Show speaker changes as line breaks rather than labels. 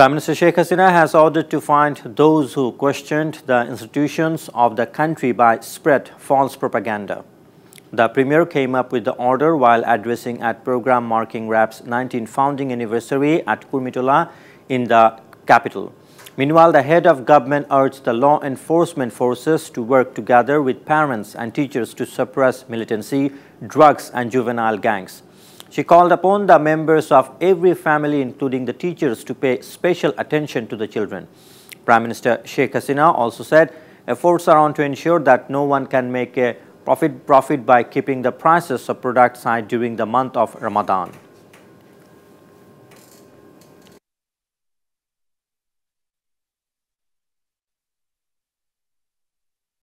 Prime Minister Sheikh Hasina has ordered to find those who questioned the institutions of the country by spread false propaganda. The Premier came up with the order while addressing at program marking RAB's 19th founding anniversary at Kurmitola in the capital. Meanwhile, the head of government urged the law enforcement forces to work together with parents and teachers to suppress militancy, drugs and juvenile gangs. She called upon the members of every family, including the teachers, to pay special attention to the children. Prime Minister Sheikh Hasina also said efforts are on to ensure that no one can make a profit, profit by keeping the prices of products high during the month of Ramadan.